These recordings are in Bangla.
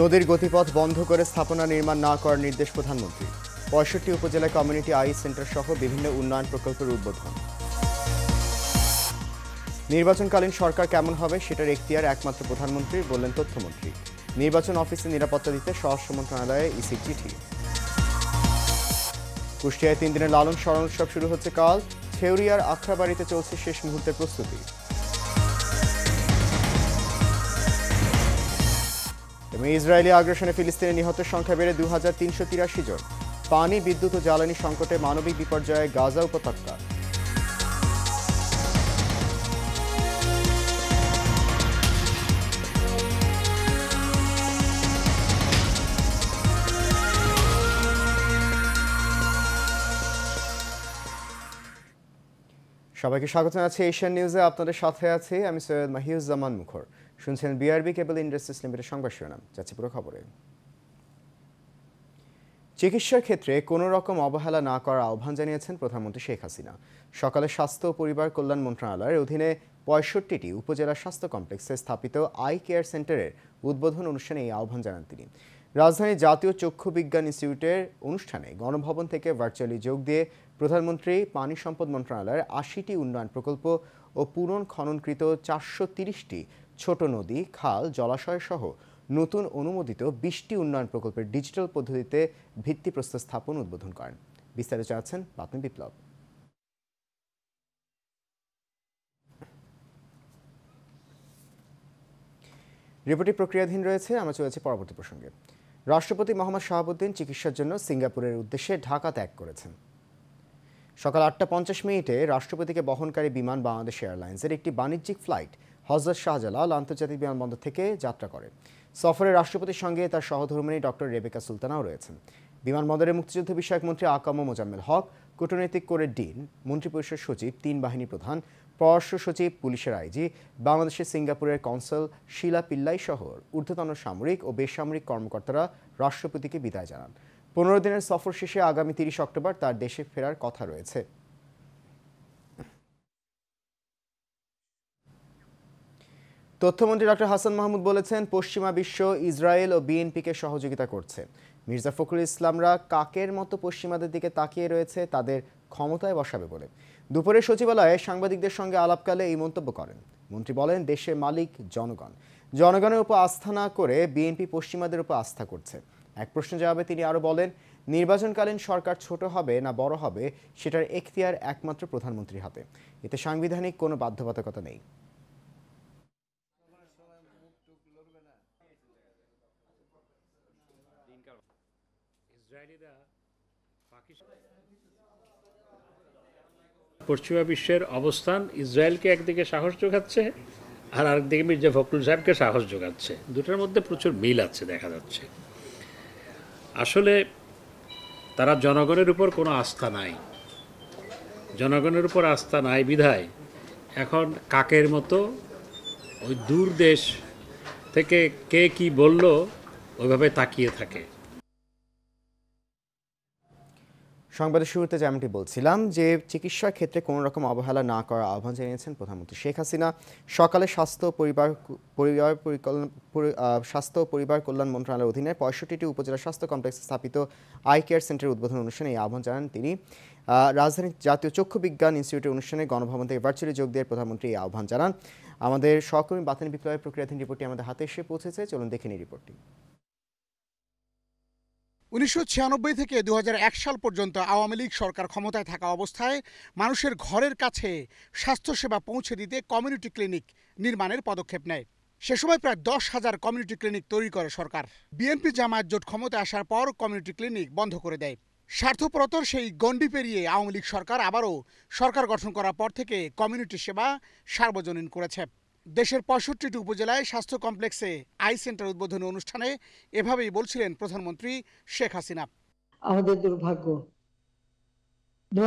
নদীর গতিপথ বন্ধ করে স্থাপনা নির্মাণ না করার নির্দেশ প্রধানমন্ত্রী পঁয়ষট্টি উপজেলা কমিউনিটি আই সেন্টার সহ বিভিন্ন উন্নয়ন প্রকল্পের উদ্বোধন। নির্বাচনকালীন সরকার কেমন হবে সেটার এখতিয়ার একমাত্র প্রধানমন্ত্রী বললেন তথ্যমন্ত্রী। নির্বাচন অফিসে নিরাপত্তা দিতে স্বরাষ্ট্র মন্ত্রণালয়ে ইসির চিঠি। কুষ্টিয়ায় তিন দিনের লালন স্মরণ উৎসব শুরু হচ্ছে কাল। থেউরিয়ার আখড়াবাড়িতে চলছে শেষ মুহূর্তের প্রস্তুতি। এবং ইসরায়েলি আগ্রাসনে ফিলিস্তিনে নিহতের সংখ্যা বেড়ে দু হাজার তিনশো তিরাশি জন। পানি, বিদ্যুৎ ও জ্বালানি সংকটে মানবিক বিপর্যয়ে গাজা উপত্যকা। সবাইকে স্বাগত জানাচ্ছি এশিয়ান নিউজে। আপনাদের সাথে আছি আমি সৈয়দ মাহিউজ্জামান মুখর। শুনছেন বিআরবি কেবল ইন্ডাস্ট্রিজ লিমিটেড সংবাদ শিরোনাম, যাচ্ছে পুরো খবরে। চিকিৎসার ক্ষেত্রে কোনো রকম অবহেলা না করার আহ্বান জানিয়েছেন প্রধানমন্ত্রী শেখ হাসিনা। সকালে স্বাস্থ্য ও পরিবার কল্যাণ মন্ত্রণালয়ের অধীনে পঁয়ষট্টিটি উপজেলা স্বাস্থ্য কমপ্লেক্সে স্থাপিত আই কেয়ার সেন্টারের উদ্বোধন অনুষ্ঠানে এই আহ্বান জানান তিনি। রাজধানীর জাতীয় চক্ষু বিজ্ঞান ইনস্টিটিউটের অনুষ্ঠানে গণভবন থেকে ভার্চুয়ালি যোগ দিয়ে প্রধানমন্ত্রী, পানি সম্পদ মন্ত্রণালয়ের আশিটি উন্নয়ন প্রকল্প ও পূরণ খননকৃত চারশো তিরিশটি ছোট নদী, খাল, জলাশয় সহ নতুন অনুমোদিত বিশটি উন্নয়ন প্রকল্পের ডিজিটাল পদ্ধতিতে ভিত্তিপ্রস্তর স্থাপন উদ্বোধন করেন। বিস্তারিত চাচ্ছেন বাতমি বিপ্লব। রিপোর্টটি প্রক্রিয়াধীন রয়েছে, আমরা চলেছি পরবর্তী প্রসঙ্গে। রাষ্ট্রপতি মোহাম্মদ শাহাবুদ্দিন চিকিৎসার জন্য সিঙ্গাপুরের উদ্দেশ্যে ঢাকা ত্যাগ করেছেন। সকাল আটটা পঞ্চাশ মিনিটে রাষ্ট্রপতিকে বহনকারী বিমান বাংলাদেশ এয়ারলাইন্সের একটি বাণিজ্যিক ফ্লাইট হজরত শাহজালাল আন্তর্জাতিক বিমানবন্দর থেকে যাত্রা করে সফরে রাষ্ট্রপতির সঙ্গে তার সহধর্মিনী ডক্টর রেবেকা সুলতানাও রয়েছেন। বিমানবন্দরে মুক্তিযুদ্ধ বিষয়ক মন্ত্রী আকাম মোজাম্মেল হক, কূটনৈতিক করে ডিন মন্ত্রিপরিষদ সচিব, তিন বাহিনী প্রধান, পররাষ্ট্র সচিব, পুলিশের আইজি, বাংলাদেশের সিঙ্গাপুরের কনসাল শিলা পিল্লাই সহ ঊর্ধ্বতন সামরিক ও বেসামরিক কর্মকর্তারা রাষ্ট্রপতিকে বিদায় জানান। পনেরো দিনের সফর শেষে আগামী তিরিশ অক্টোবর তার দেশে ফেরার কথা রয়েছে। তথ্যমন্ত্রী ডক্টর হাসান মাহমুদ বলেছেন, পশ্চিমা বিশ্ব ইসরায়েল ও বিএনপিকে সহযোগিতা করছে। মির্জা ফখরুল ইসলামরা কাকের মতো পশ্চিমাদের দিকে তাকিয়ে রয়েছে, তাদের ক্ষমতায় বসাবে বলে। দুপুরে সচিবালয়ে সাংবাদিকদের সঙ্গে আলাপকালে এই মন্তব্য করেন। মন্ত্রী বলেন, দেশের মালিক জনগণ। জনগণের উপর আস্থা না করে বিএনপি পশ্চিমাদের উপর আস্থা করছে। এক প্রশ্ন জবাবে তিনি আরও বলেন, নির্বাচনকালীন সরকার ছোট হবে না বড় হবে, সেটার এখতিয়ার একমাত্র প্রধানমন্ত্রীর হাতে। এতে সাংবিধানিক কোনো বাধ্যবাধকতা নেই। পশ্চিমা বিশ্বের অবস্থান ইসরায়েলকে একদিকে সাহস যোগাচ্ছে আর আরেকদিকে মির্জা ফখরুল সাহেবকে সাহস যোগাচ্ছে। দুটার মধ্যে প্রচুর মিল আছে দেখা যাচ্ছে। আসলে তারা জনগণের উপর কোনো আস্থা নাই। জনগণের উপর আস্থা নাই বিধায় এখন কাকের মতো ওই দূর দেশ থেকে কে কি বলল ওইভাবে তাকিয়ে থাকে। সংবাদের শুরুতে যেমনটি বলছিলাম যে চিকিৎসার ক্ষেত্রে কোনো রকম অবহেলা না করার আহ্বান জানিয়েছেন প্রধানমন্ত্রী শেখ হাসিনা। সকালে স্বাস্থ্য পরিবার পরিবার পরিকল্পনা স্বাস্থ্য পরিবার কল্যাণ মন্ত্রণালয়ের অধীনে পঁয়ষট্টিটি উপজেলা স্বাস্থ্য কমপ্লেক্সে স্থাপিত আই কেয়ার সেন্টারের উদ্বোধন অনুষ্ঠানে এই আহ্বান জানান তিনি। রাজধানীর জাতীয় চক্ষু বিজ্ঞান ইনস্টিটিউটের অনুষ্ঠানে গণভবন থেকে ভার্চুয়ালি যোগ দিয়ে প্রধানমন্ত্রী এই আহ্বান জানান। আমাদের সহকর্মী বাতিনি বিপ্লবের প্রক্রিয়াধীন রিপোর্টটি আমাদের হাতে এসে পৌঁছেছে। চলুন দেখে নিই রিপোর্টটি। উনিশশো ছিয়ানব্বই থেকে দু হাজার এক সাল পর্যন্ত আওয়ামী লীগ সরকার ক্ষমতায় থাকা অবস্থায় মানুষের ঘরের কাছে স্বাস্থ্যসেবা পৌঁছে দিতে কমিউনিটি ক্লিনিক নির্মাণের পদক্ষেপ নেয়। সে সময় প্রায় দশ হাজার কমিউনিটি ক্লিনিক তৈরি করে সরকার। বিএনপি জামায়াত জোট ক্ষমতায় আসার পর কমিউনিটি ক্লিনিক বন্ধ করে দেয়। স্বার্থপরতর সেই গণ্ডি পেরিয়ে আওয়ামী লীগ সরকার আবারও সরকার গঠন করার পর থেকে কমিউনিটি সেবা সার্বজনীন করেছে। দেশের পঁয়ষট্টিটি উপজেলায় স্বাস্থ্য কমপ্লেক্সে আই সেন্টার উদ্বোধনী অনুষ্ঠানে এভাবেই বলছিলেন প্রধানমন্ত্রী শেখ হাসিনা। আমাদের দুর্ভাগ্য দু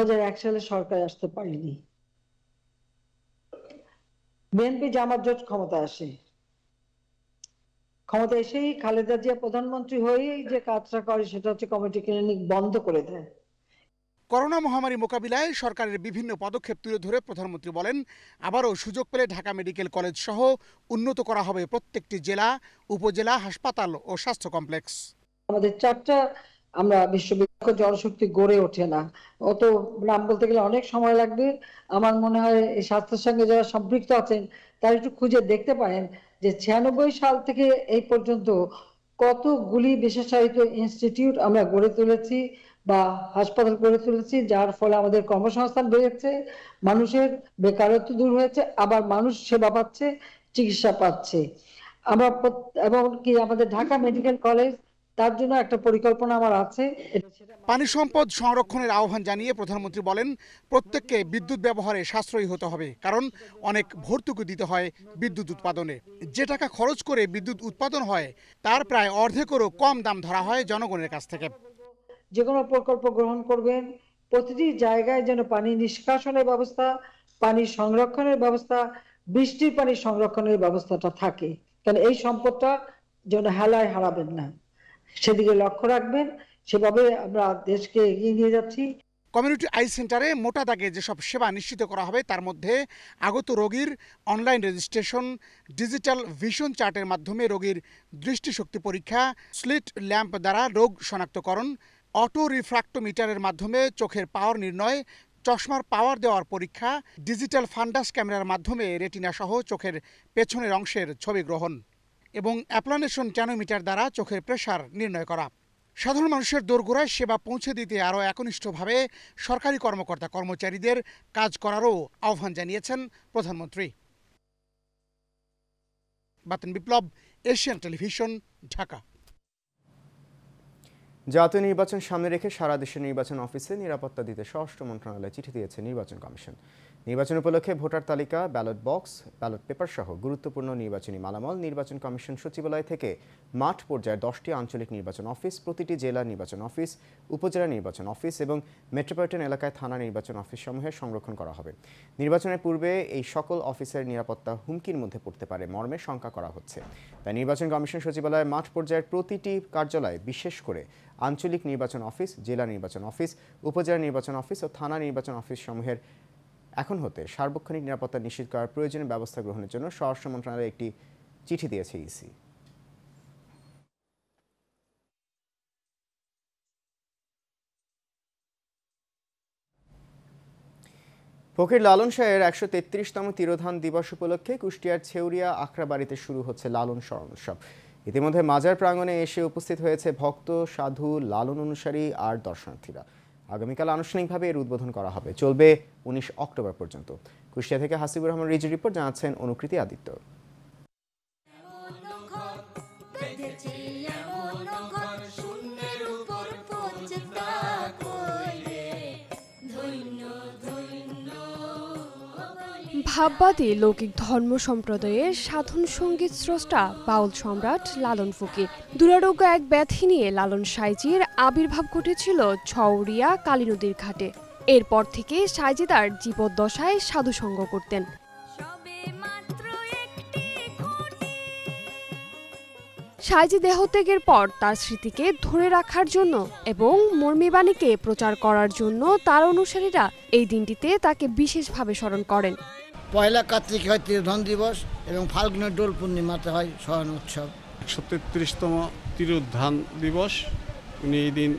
সালে সরকার আসতে পারেনি। বিএনপি জামাত জোট ক্ষমতা আসে। ক্ষমতা এসেই খালেদা জিয়া প্রধানমন্ত্রী হয়েই যে কাজটা করে সেটা হচ্ছে কমিটি ক্লিনিক বন্ধ করে দেয়। করোনা মহামারী মোকাবিলায় সরকারের বিভিন্ন পদক্ষেপ তুলে ধরে প্রধানমন্ত্রী বলেন, আবারও সুযোগ পেলে ঢাকা মেডিকেল কলেজ সহ উন্নত করা হবে প্রত্যেকটি জেলা, উপজেলা, হাসপাতাল ও স্বাস্থ্য কমপ্লেক্স। আমাদের চারটা আমরা বিশ্ববিদ্যালয় জনশক্তি গড়ে ওঠে না। অত নাম বলতে গেলে অনেক সময় লাগবে। আমার মনে হয় এই স্বাস্থ্যের সঙ্গে যারা সম্পৃক্ত আছেন, তারা একটু খুঁজে দেখতে পারেন যে ছিয়ানব্বই সাল থেকে এই পর্যন্ত কতগুলি বিশেষায়িত ইনস্টিটিউট আমরা গড়ে তুলেছি। বা হাসপাতাল গড়ে তুলেছি যার ফলে আমাদের কর্মসংস্থান বেড়েছে, মানুষের বেকারত্ব দূর হয়েছে, আবার মানুষ সেবা পাচ্ছে, চিকিৎসা পাচ্ছে। আমরা এবং কি আমাদের ঢাকা মেডিকেল কলেজ, তার জন্য একটা পরিকল্পনা আমার আছে পানি সম্পদ সংরক্ষণের আহ্বান জানিয়ে প্রধানমন্ত্রী বলেন, প্রত্যেককে বিদ্যুৎ ব্যবহারে সাশ্রয়ী হতে হবে, কারণ অনেক ভর্তুকি দিতে হয় বিদ্যুৎ উৎপাদনে। যে টাকা খরচ করে বিদ্যুৎ উৎপাদন হয়, তার প্রায় অর্ধেকেরও কম দাম ধরা হয় জনগণের কাছ থেকে। যে কোনো প্রকল্প গ্রহণ করবেন। প্রতিটি জায়গায় যেন পানি নিষ্কাশনের ব্যবস্থা, পানি সংরক্ষণের ব্যবস্থা, বৃষ্টির পানি সংরক্ষণের ব্যবস্থাটা থাকে। কারণ এই সম্পদটা যেন হেলায় হারাবেন না। সেদিকে লক্ষ্য রাখবেন। সেভাবে আমরা দেশকে এগিয়ে নিয়ে যাচ্ছি। কমিউনিটি আই সেন্টারে মোটা দাগে যেসব সেবা নিশ্চিত করা হবে, তার মধ্যে আগত রোগীর অনলাইন রেজিস্ট্রেশন, ডিজিটাল ভিশন চার্টের মাধ্যমে রোগীর দৃষ্টিশক্তি পরীক্ষা, স্লিট ল্যাম্প দ্বারা রোগ শনাক্তকরণ অটো রিফ্রাক্টোমিটারের মাধ্যমে চোখের পাওয়ার নির্ণয় চশমার পাওয়ার দেওয়ার পরীক্ষা, ডিজিটাল ফান্ডাস ক্যামেরার মাধ্যমে রেটিনা সহ চোখের পেছনের অংশের ছবি গ্রহণ এবং অ্যাপ্লানেশন ক্যানোমিটার দ্বারা চোখের প্রেশার নির্ণয় করা। সাধারণ মানুষের দোরগোড়ায় সেবা পৌঁছে দিতে আরও একনিষ্ঠভাবে সরকারি কর্মকর্তা কর্মচারীদের কাজ করারও আহ্বান জানিয়েছেন প্রধানমন্ত্রী। Baten Biplob, Asian Television, Dhaka. জাতীয় নির্বাচন সামনে রেখে সারা দেশের নির্বাচন অফিসে নিরাপত্তা দিতে স্বরাষ্ট্র মন্ত্রণালয় চিঠি দিয়েছে নির্বাচন কমিশন। নির্বাচন উপলক্ষে ভোটার তালিকা, ব্যালট বক্স, ব্যালট পেপার সহ গুরুত্বপূর্ণ নির্বাচনী মালামাল নির্বাচন কমিশন সচিবালয় থেকে মাঠ পর্যায়ে দশটি আঞ্চলিক নির্বাচন অফিস, প্রতিটি জেলা নির্বাচন অফিস, উপজেলা নির্বাচন অফিস এবং মেট্রোপলিটন এলাকায় থানা নির্বাচন অফিস সমূহে সংরক্ষণ করা হবে। নির্বাচনের পূর্বে এই সকল অফিসের নিরাপত্তা হুমকির মধ্যে পড়তে পারে, মর্মে শঙ্কা করা হচ্ছে। তাই নির্বাচন কমিশন সচিবালয়ের মাঠ পর্যায়ের প্রতিটি কার্যালয়ে, বিশেষ করে আঞ্চলিক নির্বাচন অফিস, জেলা নির্বাচন অফিস, উপজেলা নির্বাচন অফিস ও থানা নির্বাচন অফিস সমূহের এখন হতে সার্বক্ষণিক নিরাপত্তা নিশ্চিত করার প্রয়োজনীয় ব্যবস্থা গ্রহণের জন্য স্বরাষ্ট্র মন্ত্রণালয় একটি চিঠি দিয়েছে ইসি। ফকির লালন শাহের একশো তেত্রিশতম তিরোধান দিবস উপলক্ষে কুষ্টিয়ার ছেউরিয়া আখড়াবাড়িতে শুরু হচ্ছে লালন স্মরণ উৎসব। ইতিমধ্যে মাজার প্রাঙ্গনে এসে উপস্থিত হয়েছে ভক্ত, সাধু, লালন অনুসারী আর দর্শনার্থীরা। আগামীকাল আনুষ্ঠানিকভাবে এর উদ্বোধন করা হবে। চলবে উনিশ অক্টোবর পর্যন্ত। কুষ্টিয়া থেকে হাসিবুর রহমান রিজু রিপোর্ট, জানাচ্ছেন অনুকৃতি আদিত্য। ভাববাদী লৌকিক ধর্ম সম্প্রদায়ের সাধন সংগীত স্রষ্টা বাউল সম্রাট লালন ফকির। দুরারোগ্য এক ব্যাধি নিয়ে লালন সাইজির আবির্ভাব ঘটেছিল ছউরিয়া কালী নদীর ঘাটে। এরপর থেকে সাইজি তার জীবদ্দশায় সাধুসঙ্গ করতেন। সাইজি দেহত্যাগের পর তার স্মৃতিকে ধরে রাখার জন্য এবং মর্মীবাণীকে প্রচার করার জন্য তার অনুসারীরা এই দিনটিতে তাকে বিশেষভাবে স্মরণ করেন। পয়লা কার্তিক হয় তিরোধন দিবস এবং ফাল্গুনের ডোল পূর্ণিমাতে হয় স্মরণ উৎসব। একশো তেত্রিশতম তিরোধান দিবস উনি এই দিন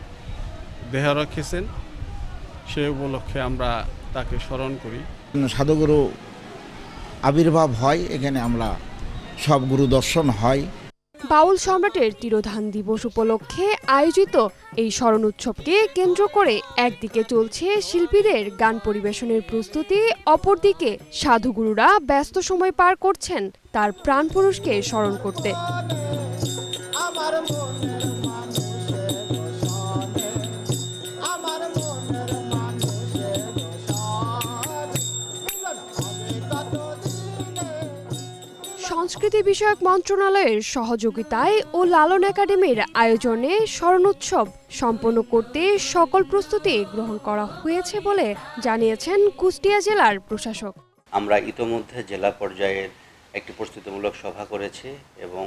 দেহ রেখেছেন। সে উপলক্ষে আমরা তাকে স্মরণ করি। সাধুগুরু আবির্ভাব হয় এখানে আমরা সব গুরু দর্শন হয়। বাউল সম্রাটের তিরোধান দিবস উপলক্ষে আয়োজিত এই স্মরণ উৎসবকে কেন্দ্র করে একদিকে চলছে শিল্পীদের গান পরিবেশনের প্রস্তুতি, অপরদিকে সাধুগুরুরা ব্যস্ত সময় পার করছেন তার প্রাণপুরুষকে স্মরণ করতে। সংস্কৃতি বিষয়ক মন্ত্রণালয়ের সহযোগিতায় ও লালন একাডেমির আয়োজনে স্মরণ উৎসব সম্পন্ন করতে সকল প্রস্তুতি গ্রহণ করা হয়েছে বলে জানিয়েছেন কুষ্টিয়া জেলার প্রশাসক। আমরা ইতোমধ্যে জেলা পর্যায়ের একটি প্রস্তুতিমূলক সভা করেছি এবং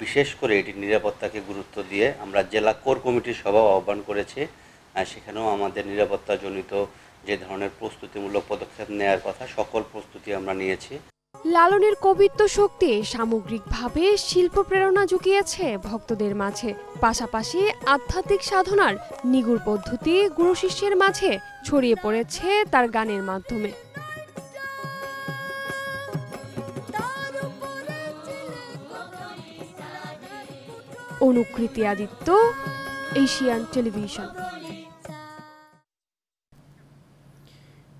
বিশেষ করে এটির নিরাপত্তাকে গুরুত্ব দিয়ে আমরা জেলা কোর কমিটির সভাও আহ্বান করেছি। সেখানেও আমাদের নিরাপত্তাজনিত যে ধরনের প্রস্তুতিমূলক পদক্ষেপ নেওয়ার কথা সকল প্রস্তুতি আমরা নিয়েছি। লালনের কবিত্ব শক্তি সামগ্রিকভাবে শিল্প প্রেরণা জুগিয়েছে ভক্তদের মাঝে। পাশাপাশি আধ্যাত্মিক সাধনার নিগুড় পদ্ধতি গুরু শিষ্যের মাঝে ছড়িয়ে পড়েছে তার গানের মাধ্যমে। Anukriti Aditya, Asian Television.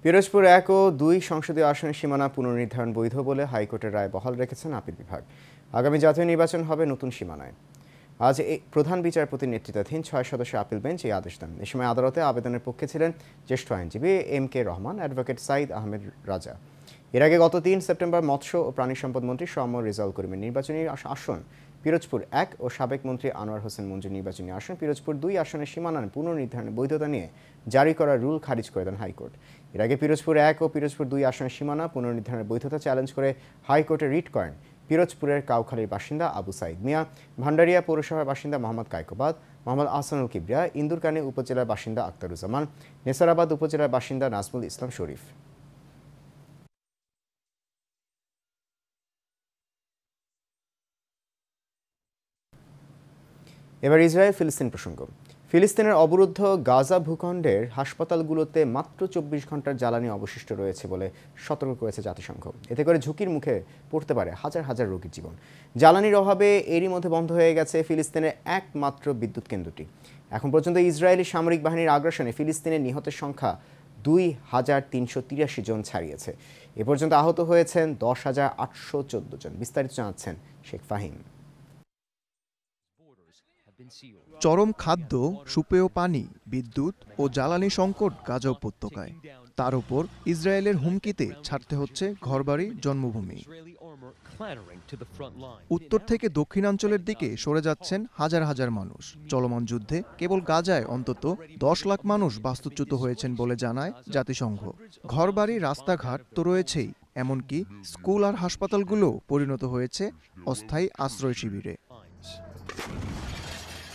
Pirojpur এক ও দুই সংসদীয় আসনের সীমানা পুনর্নির্ধারণ বৈধ বলে হাইকোর্টের রায় বহাল রেখেছেন আপিল বিভাগ। আগামী জাতীয় নির্বাচন হবে নতুন সীমানায়। আজ এই প্রধান বিচারপতির নেতৃত্বাধীন ছয় সদস্য আপিল বেঞ্চ এই আদেশ দেন। এ সময় আদালতে আবেদনের পক্ষে ছিলেন জ্যেষ্ঠ আইনজীবী M K Rahman, advocate Saeed Ahmed Raja. এর আগে গত তিন সেপ্টেম্বর মৎস্য ও প্রাণী সম্পদ মন্ত্রী সৌম্য রেজাউল করিমের নির্বাচনী আসন পিরোজপুর এক ও সাবেক মন্ত্রী আনোয়ার হোসেন মঞ্জুর নির্বাচনী আসন পিরোজপুর দুই আসনের সীমানার পুনর্নির্ধারণের বৈধতা নিয়ে জারি করা রুল খারিজ করে দেন হাইকোর্ট। এর আগে পিরোজপুর এক ও পিরোজপুর দুই আসনের সীমানা পুনর্নির্ধারণের বৈধতা চ্যালেঞ্জ করে হাইকোর্টে রিট করেন পিরোজপুরের কাউখালীর বাসিন্দা আবু সাইদ মিয়া, ভান্ডারিয়া পৌরসভার বাসিন্দা মোহাম্মদ কায়কোবাদ, মোহাম্মদ আহসানুল কিবরিয়া, ইন্দুরকানী উপজেলার বাসিন্দা আক্তারুজ্জামান, নেসারাবাদ উপজেলার বাসিন্দা নাজমুল ইসলাম শরীফ। এবার ইসরায়েল ফিলিস্তিন প্রসঙ্গ। ফিলিস্তিনের অবরুদ্ধ গাজা ভূখণ্ডের হাসপাতালগুলোতে মাত্র চব্বিশ ঘণ্টার জ্বালানি অবশিষ্ট রয়েছে বলে সতর্ক করেছে জাতিসংঘ। এতে করে ঝুঁকির মুখে পড়তে পারে হাজার হাজার রোগীর জীবন। জ্বালানির অভাবে এরই মধ্যে বন্ধ হয়ে গেছে ফিলিস্তিনের একমাত্র বিদ্যুৎ কেন্দ্রটি। এখন পর্যন্ত ইসরায়েলি সামরিক বাহিনীর আগ্রাসনে ফিলিস্তিনের নিহতের সংখ্যা দুই হাজার তিনশো তিরাশি জন ছাড়িয়েছে। এ পর্যন্ত আহত হয়েছেন দশ হাজার আটশো চোদ্দ জন। বিস্তারিত জানাচ্ছেন শেখ ফাহিম। চরম খাদ্য সুপেয় পানি, বিদ্যুৎ ও জ্বালানি সংকট গাজা উপত্যকায়। তার উপর ইসরায়েলের হুমকিতে ছাড়তে হচ্ছে ঘরবাড়ি, জন্মভূমি। উত্তর থেকে দক্ষিণাঞ্চলের দিকে সরে যাচ্ছেন হাজার হাজার মানুষ। চলমান যুদ্ধে কেবল গাজায় অন্তত দশ লাখ মানুষ বাস্তুচ্যুত হয়েছেন বলে জানায় জাতিসংঘ। ঘরবাড়ি, রাস্তাঘাট তো রয়েছেই, এমনকি স্কুল আর হাসপাতালগুলো পরিণত হয়েছে অস্থায়ী আশ্রয় শিবিরে।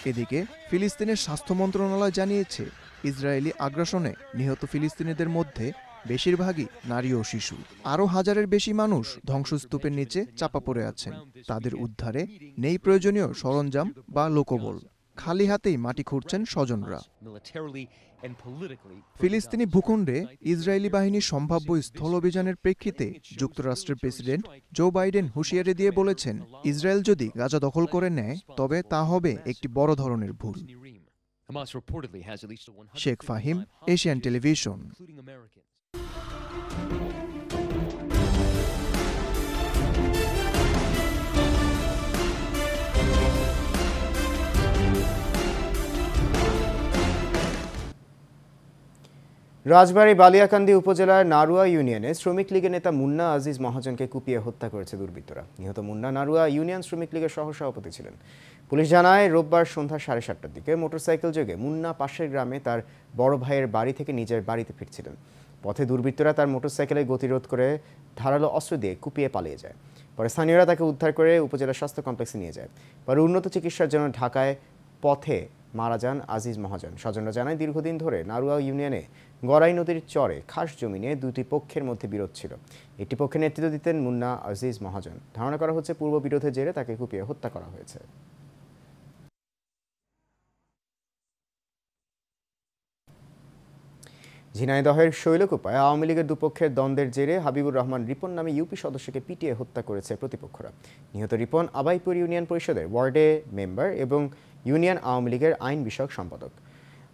এদিকে ফিলিস্তিনের স্বাস্থ্য মন্ত্রণালয় জানিয়েছে, ইসরায়েলি আগ্রাসনে নিহত ফিলিস্তিনিদের মধ্যে বেশিরভাগই নারী ও শিশু। আরও হাজারের বেশি মানুষ ধ্বংসস্তূপের নিচে চাপা পড়ে আছেন। তাদের উদ্ধারে নেই প্রয়োজনীয় সরঞ্জাম বা লোকবল। খালি হাতেই মাটি খুঁড়ছেন স্বজনরা। ফিলিস্তিনি ভূখণ্ডে ইসরায়েলি বাহিনীর সম্ভাব্য স্থল অভিযানের প্রেক্ষিতে যুক্তরাষ্ট্রের প্রেসিডেন্ট জো বাইডেন হুঁশিয়ারি দিয়ে বলেছেন ইসরায়েল যদি গাজা দখল করে নেয় তবে তা হবে একটি বড় ধরনের ভুল। Sheikh Fahim Asian Television. রাজবাড়ী বালিয়াকান্দি উপজেলার নারুয়া ইউনিয়নে শ্রমিক লীগের নেতা মুন্না আজিজ মহাজনকে কুপিয়ে হত্যা করেছে দুর্বৃত্তরা। নিহত মুন্না নারুয়া ইউনিয়ন শ্রমিক লীগের সহসভাপতি ছিলেন। পুলিশ জানায়, রোববার সন্ধ্যা সাড়ে সাতটার দিকে মোটরসাইকেল যোগে মুন্না পাশের গ্রামে তার বড় ভাইয়ের বাড়ি থেকে নিজের বাড়িতে ফিরছিলেন। পথে দুর্বৃত্তরা তার মোটরসাইকেলে গতিরোধ করে ধারালো অস্ত্র দিয়ে কুপিয়ে পালিয়ে যায়। পরে স্থানীয়রা তাকে উদ্ধার করে উপজেলা স্বাস্থ্য কমপ্লেক্সে নিয়ে যায়। পরে উন্নত চিকিৎসার জন্য ঢাকায় পথে মারা যান আজিজ মহাজন। স্বজনরা জানায়, দীর্ঘদিন ধরে নারুয়া ইউনিয়নে গড়াই নদীর চরে খাস জমি নিয়ে দুটি পক্ষের মধ্যে বিরোধ ছিল। একটি পক্ষে নেতৃত্ব দিতেন মুন্না আজিজ মহাজন। ধারণা করা হচ্ছে পূর্ব বিরোধের জেরে তাকে কুপিয়ে হত্যা করা হয়েছে। ঝিনাইদহের শৈলকুপায় আওয়ামী লীগের দুপক্ষের দ্বন্দ্বের জেরে হাবিবুর রহমান রিপন নামে ইউপি সদস্যকে পিটিয়ে হত্যা করেছে প্রতিপক্ষরা। নিহত রিপন আবাইপুর ইউনিয়ন পরিষদের ওয়ার্ডে মেম্বার এবং ইউনিয়ন আওয়ামী লীগের আইন বিষয়ক সম্পাদক।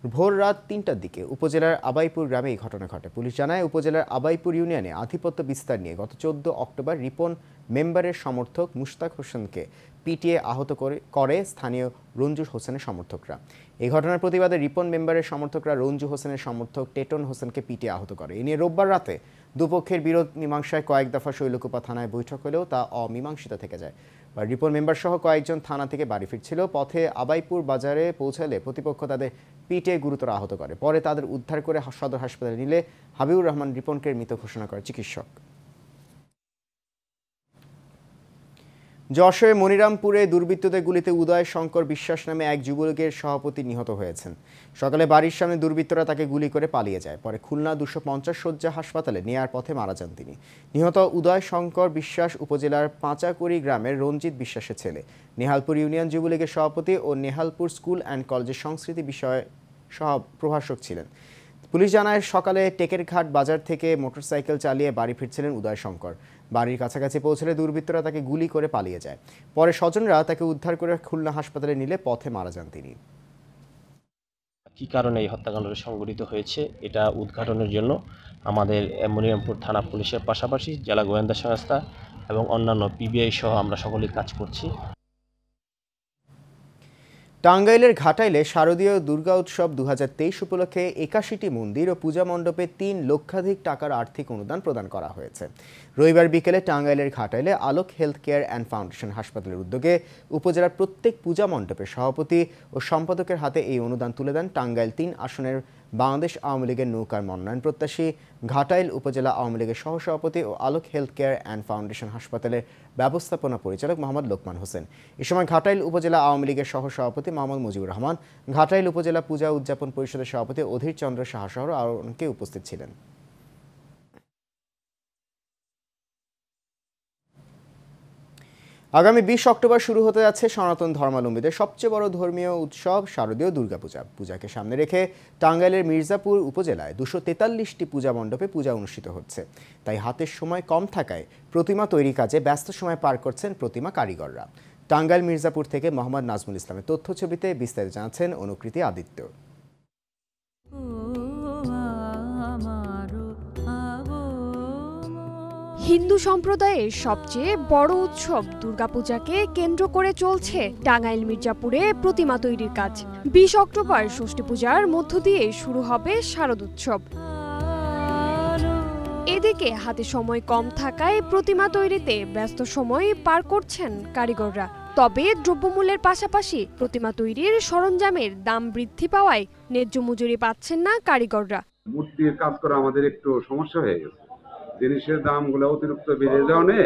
ভোর রাত তিনটার দিকে উপজেলার আবাইপুর গ্রামে এই ঘটনা ঘটে। পুলিশ জানায়, উপজেলার আবাইপুর ইউনিয়নে আধিপত্য বিস্তার নিয়ে গত চোদ্দ অক্টোবর রিপন মেম্বারের সমর্থক মুশতাক হোসেনকে পিটিয়ে আহত করে স্থানীয় রঞ্জু হোসেনের সমর্থকরা। এই ঘটনার প্রতিবাদে রিপন মেম্বারের সমর্থকরা রঞ্জু হোসেনের সমর্থক টেটন হোসেনকে পিটিয়ে আহত করে। এ নিয়ে রোববার রাতে দুপক্ষের বিরোধ মীমাংসায় কয়েক দফা শৈলকুপা থানায় বৈঠক হলেও তা অমীমাংসিত থেকে যায়। রিপোর্ট মেম্বার সহ কয়েকজন থানা থেকে বাড়ি ফিরছিল। পথে আবাইপুর বাজারে পৌঁছালে প্রতিপক্ষ তাদের পিটে গুরুতর আহত করে। পরে তাদের উদ্ধার করে সদর হাসপাতালে নিলে হাবিবুর রহমান রিপনকে মৃত ঘোষণা করে চিকিৎসক। যশোরে মনিরামপুরে দুর্বৃত্তদের গুলিতে উদয় শঙ্কর বিশ্বাস নামে এক যুবলীগের সভাপতি নিহত হয়েছেন। সকালে বাড়ির সামনে দুর্বৃত্তরা তাকে গুলি করে পালিয়ে যায়। পরে খুলনা দুশো পঞ্চাশ শয্যা হাসপাতালে নেয়ার পথে মারা যান তিনি। নিহত উদয় শঙ্কর বিশ্বাস উপজেলার পাঁচাকুড়ি গ্রামের রঞ্জিত বিশ্বাসের ছেলে। নেহালপুর ইউনিয়ন যুবলীগের সভাপতি ও নেহালপুর স্কুল অ্যান্ড কলেজের সংস্কৃতি বিষয়ে সহ প্রভাষক ছিলেন। পুলিশ জানায় সকালে টেকেরঘাট বাজার থেকে মোটরসাইকেল চালিয়ে বাড়ি ফিরছিলেন উদয় শঙ্কর। বাড়ির কাছাকাছি পৌঁছলে দুর্বৃত্তরা তাকে গুলি করে পালিয়ে যায়। পরে স্বজনরা তাকে উদ্ধার করে খুলনা হাসপাতালে নিলে পথে মারা যান তিনি। কি কারণে এই হত্যাকাণ্ডটি সংঘটিত হয়েছে এটা উদ্ঘাটনের জন্য আমাদের মনিরামপুর থানা পুলিশের পাশাপাশি জেলা গোয়েন্দা সংস্থা এবং অন্যান্য পিবিআই সহ আমরা সকলেই কাজ করছি। টাঙ্গাইলের ঘাটাইলে শারদীয় দুর্গা উৎসব দু হাজার তেইশ উপলক্ষে একাশিটি মন্দির ও পূজা মণ্ডপে তিন লক্ষাধিক টাকার আর্থিক অনুদান প্রদান করা হয়েছে। রবিবার বিকেলে টাঙ্গাইলের ঘাটাইলে Alok health care and foundation হাসপাতালের উদ্যোগে উপজেলার প্রত্যেক পূজা মণ্ডপের সভাপতি ও সম্পাদকের হাতে এই অনুদান তুলে দেন টাঙ্গাইল তিন আসনের বাংলাদেশ আওয়ামী লীগের নৌকার মনোনয়ন প্রত্যাশী ঘাটাইল উপজেলা আওয়ামী লীগের সহসভাপতি ও Alok health care and foundation হাসপাতালের ব্যবস্থাপনা পরিচালক মোহাম্মদ লোকমান হোসেন। এ সময় ঘাটাইল উপজেলা আওয়ামী লীগের সহসভাপতি মোহাম্মদ মুজিবুর রহমান, ঘাটাইল উপজেলা পূজা উদযাপন পরিষদের সভাপতি অধীর চন্দ্র সাহা সহ আরও অনেকে উপস্থিত ছিলেন। আগামী বিশ অক্টোবর শুরু হতে যাচ্ছে সনাতন ধর্মাবলম্বীদের সবচেয়ে বড় ধর্মীয় উৎসব শারদীয় দুর্গাপূজা। পূজাকে সামনে রেখে টাঙ্গাইলের মির্জাপুর উপজেলায় দুশো তেতাল্লিশটি পূজা মণ্ডপে পূজা অনুষ্ঠিত হচ্ছে। তাই হাতের সময় কম থাকায় প্রতিমা তৈরি কাজে ব্যস্ত সময় পার করছেন প্রতিমা কারিগররা। টাঙ্গাইল মির্জাপুর থেকে মোহাম্মদ নাজমুল ইসলামের তথ্য ছবিতে বিস্তারিত জানাচ্ছেন অনুকৃতি আদিত্য। হিন্দু সম্প্রদায়ের সবচেয়ে বড় উৎসব দুর্গাপূজাকে কেন্দ্র করে চলছে টাঙ্গাইল মির্জাপুরে প্রতিমা তৈরির কাজ। বিশ অক্টোবর ষষ্ঠী পূজার মধ্য দিয়ে শুরু হবে শারদ উৎসব। এদিকে হাতে সময় কম থাকায় প্রতিমা তৈরিতে ব্যস্ত সময় পার করছেন কারিগররা। তবে দ্রব্যমূল্যের পাশাপাশি প্রতিমা তৈরির সরঞ্জামের দাম বৃদ্ধি পাওয়ায় ন্যায্য মজুরি পাচ্ছেন না কারিগররা। মূর্তির কাজ করা আমাদের একটু সমস্যা হয়ে গেছে। জিনিসের দামগুলো অতিরিক্ত বেড়ে যাওয়ানে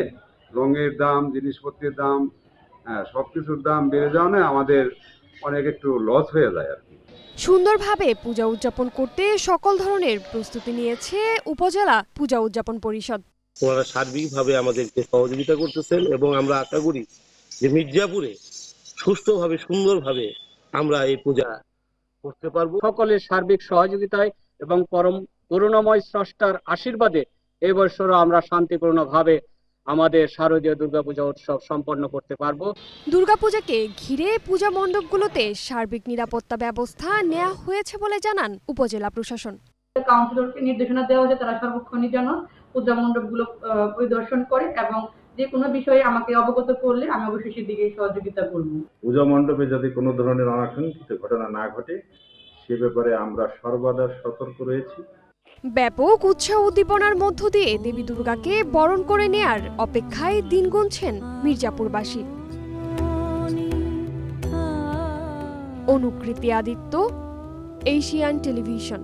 রঙের দাম জিনিসপত্রের দাম হ্যাঁ সব কিছুর দাম বেড়ে যাওয়ানে আমাদের অনেক একটু লস হয়ে যায় আর কি। সুন্দরভাবে পূজা উদযাপন করতে সকল ধরনের প্রস্তুতি নিয়েছে উপজেলা পূজা উদযাপন পরিষদ। ওনারা সার্বিকভাবে আমাদেরকে সহযোগিতা করতেছেন এবং আমরা আশা করি যে মির্জাপুরে সুষ্ঠুভাবে সুন্দরভাবে আমরা এই পূজা করতে পারব। সকলের সার্বিক সহযোগিতায় এবং পরম করুণাময় স্রষ্টার আশীর্বাদে এবছরও আমরা শান্তিপূর্ণভাবে আমাদের শারদীয় দুর্গাপূজা উৎসব সম্পন্ন করতে পারব। দুর্গাপূজাকে ঘিরে পূজা মণ্ডপগুলোতে সার্বিক নিরাপত্তা ব্যবস্থা নেওয়া হয়েছে বলে জানান উপজেলা প্রশাসন। কাউন্সিলরকে নির্দেশনা দেওয়া হয়েছে তারা সর্বক্ষণই যেন পূজা মণ্ডপগুলো আহ, পরিদর্শন করে এবং যে কোনো বিষয়ে আমাকে অবগত করলে আমি অবশ্যই সেদিকে সহযোগিতা করব। পূজা মণ্ডপে যাতে কোনো ধরনের অনাকাঙ্ক্ষিত ঘটনা না ঘটে সে ব্যাপারে আমরা সর্বদা সতর্ক রয়েছি। ব্যাপক উৎসাহ উদ্দীপনার মধ্য দিয়ে দেবী দুর্গাকে বরণ করে নেয়ার অপেক্ষায় দিন গুনছেন মির্জাপুরবাসী। Anukriti Aditya, Asian Television.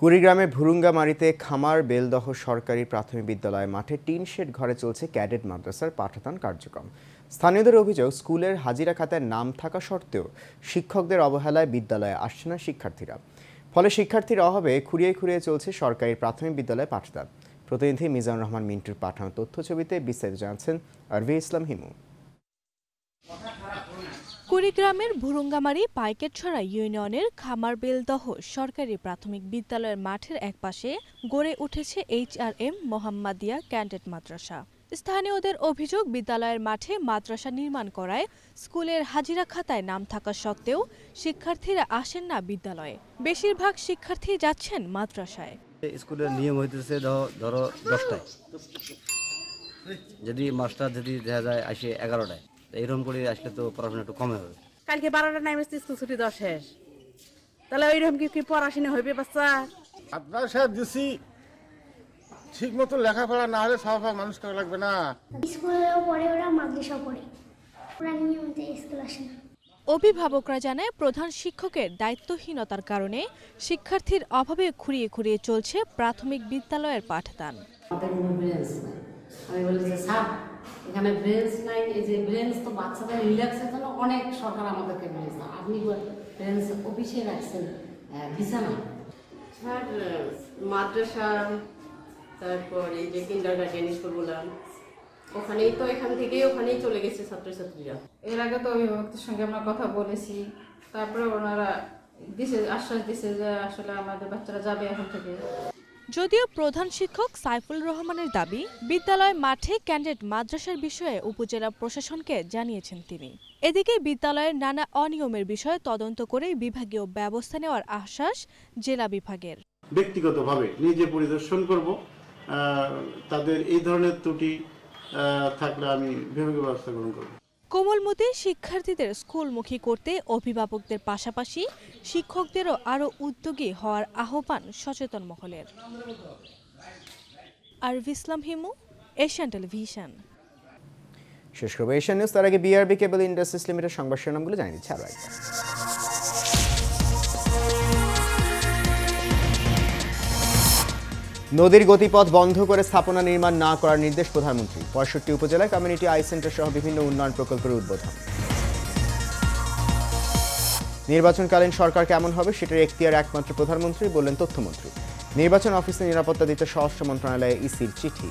কুড়িগ্রামে ভুরুঙ্গামারিতে খামার বেলদহ সরকারি প্রাথমিক বিদ্যালয় মাঠে টিন শেড ঘরে চলছে ক্যাডেট মাদ্রাসার পাঠদান কার্যক্রম। স্থানীয়দের অভিযোগ, স্কুলের হাজিরা খাতায় নাম থাকা সত্ত্বেও শিক্ষকদের অবহেলায় বিদ্যালয়ে আসছে না শিক্ষার্থীরা। ফলে শিক্ষার্থীর অভাবে খুঁড়িয়ে খুঁড়িয়ে চলছে সরকারি প্রাথমিক বিদ্যালয় পাঠদান। প্রতিনিধি মিজানুর রহমান মিন্টুর পাঠানো তথ্য ছবিতে বিস্তারিত জানছেন আরভি ইসলাম হিমু। কুড়িগ্রামের ভুরুঙ্গামারি পাইকেটছড়া ইউনিয়নের খামারবেলদহ সরকারি প্রাথমিক বিদ্যালয়ের মাঠের একপাশে গড়ে উঠেছে H R M Mohammadia cadet Madrasa. স্থানীয়দের অভিযোগ বিদ্যালয়ের মাঠে মাদ্রাসা নির্মাণ করায় স্কুলের হাজিরা খাতায় নাম থাকা সত্ত্বেও শিক্ষার্থীরা আসেন না বিদ্যালয়ে। বেশিরভাগ শিক্ষার্থী যাচ্ছেন মাদ্রাসায়। স্কুলের নিয়ম হইতেছে ধরো দশটায়। যদি মাস্টার যদি দেখা যায় আসে এগারোটায় এইরকম করে আসলে তো পড়াশোনা একটু কমে হবে। কালকে বারোটা নাইমে স্কুল ছুটি দশ শেষ। তাহলে ওইরকম কি কি পড়াশোনা হইবে বাচ্চা? আপনার সাহেব দিছি ঠিক মতো লেখাপড়া না হলে সব মানুষ করা লাগবে না। স্কুলেও পড়ে ওরা মাদ্রাসাও পড়ে। ওরা নিয়মিত স্কুল আসে না। অভিভাবকরা জানায় প্রধান শিক্ষকের দায়িত্বহীনতার কারণে শিক্ষার্থীর অভাবে খুঁড়িয়ে খুঁড়িয়ে চলছে প্রাথমিক বিদ্যালয়ের পাঠদান। আমাদের কোনো ব্যালেন্স নাই। আমি বলি যে স্যার এখানে ব্রেঞ্চ নাই। এই যে ব্রেঞ্চ তো বাচ্চাদের রিল্যাক্সের জন্য অনেক সরকার আমাদেরকে ব্রেঞ্চ আপনি ব্রেঞ্চ অফিসে রাখছেন? বিছানা স্যার মাদ্রাসা তারপর এই যে কিন্ডার গার্ডেন স্কুলগুলো ওখানেই তো এখান থেকেই ওখানেই চলে গেছে ছাত্রছাত্রীরা। এর আগে তো অভিভাবকদের সঙ্গে আমরা কথা বলেছি তারপরে ওনারা দিছে আশ্বাস দিছে যে আসলে আমাদের বাচ্চারা যাবে এখন থেকে। যদিও প্রধান শিক্ষক সাইফুল রহমানের দাবি বিদ্যালয় মাঠে ক্যান্ডিডেট মাদ্রাসার বিষয়ে উপজেলা প্রশাসনকে জানিয়েছেন তিনি। এদিকে বিদ্যালয়ের নানা অনিয়মের বিষয়ে তদন্ত করে বিভাগীয় ব্যবস্থা নেওয়ার আশ্বাস জেলা বিভাগের। ব্যক্তিগতভাবে নিজে পরিদর্শন করব তাদের এই ধরনের ত্রুটি থাকলে আমি বিভাগীয় ব্যবস্থা গ্রহণ করব। কোমলমতি শিক্ষার্থীদের স্কুলমুখী করতে অভিভাবকদের পাশাপাশি শিক্ষকদেরও আরও উদ্যোগী হওয়ার আহ্বান সচেতন মহলের। R Islam Himu Asian Television. শেষ করব এশিয়ান নিউজ তার আগে বিআরবি কেবল ইন্ডাস্ট্রিজ লিমিটেড সংবাদ শিরোনামগুলো জানিয়ে দিচ্ছে আরও একবার। নদীর গতিপথ বন্ধ করে স্থাপনা নির্মাণ না করার নির্দেশ প্রধানমন্ত্রী। পঁয়ষট্টি উপজেলায় কমিউনিটি আই সেন্টার সহ বিভিন্ন উন্নয়ন প্রকল্পের উদ্বোধন। নির্বাচনকালীন সরকার কেমন হবে সেটার এখতিয়ার একমাত্র প্রধানমন্ত্রী বললেন তথ্যমন্ত্রী। নির্বাচন অফিসে নিরাপত্তা দিতে স্বরাষ্ট্র মন্ত্রণালয়ে ইসির চিঠি।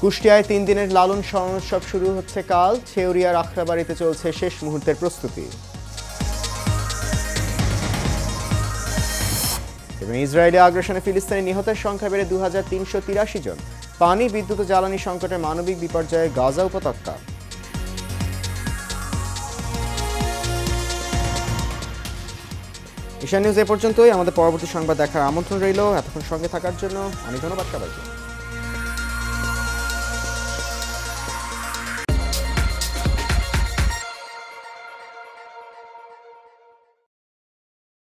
কুষ্টিয়ায় তিন দিনের লালন স্মরণ উৎসব শুরু হচ্ছে কাল। ছেউরিয়ার আখড়াবাড়িতে চলছে শেষ মুহূর্তের প্রস্তুতি। এবং ইসরায়েলি আগ্রাসনে ফিলিস্তিনি নিহতের সংখ্যা বেড়ে দু জন। পানি, বিদ্যুৎ জ্বালানি সংকটের মানবিক বিপর্যয়ে গাজা উপত্যকা। এশিয়া নিউজ এ পর্যন্তই। আমাদের পরবর্তী সংবাদ দেখার আমন্ত্রণ রইল। এতক্ষণ সঙ্গে থাকার জন্য অনেক ধন্যবাদ সবাইকে।